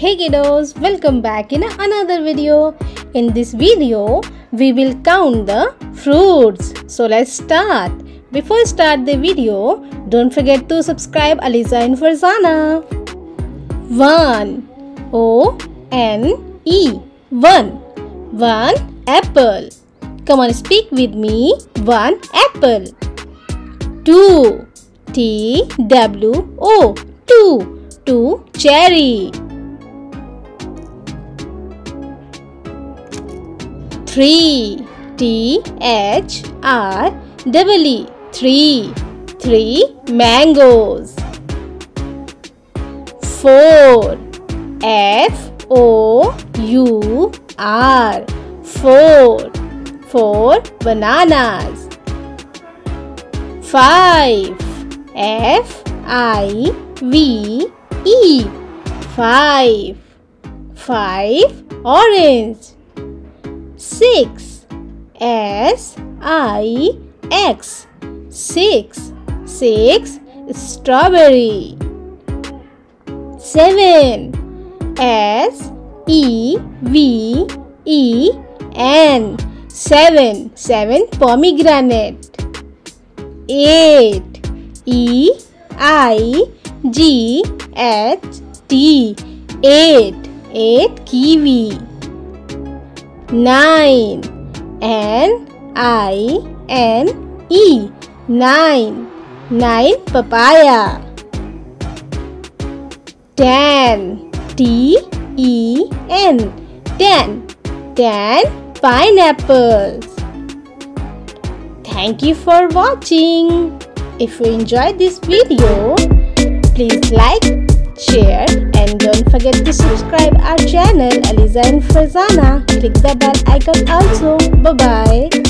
Hey kiddos, welcome back in another video. In this video, we will count the fruits. So let's start. Before start the video, don't forget to subscribe Aleeza and Farzana. 1 O N E 1 1 apple. Come on, speak with me. 1 apple. 2 T W O 2 2 cherry. 3 T H R double E 3 3 mangoes. 4 F O U R. 4 4 bananas. 5 F I V E. 5 5 orange 6 S I X. 6 6 strawberry. Seven. S E V E N. 7 7 pomegranate. 8 E I G H T. 8 8 kiwi 9 N I N E. 9 9 papaya. 10 T E N. 10 10 pineapples. Thank you for watching. If you enjoyed this video, please like, share and forget to subscribe our channel Aleeza and Farzana. Click the bell icon also. Bye bye.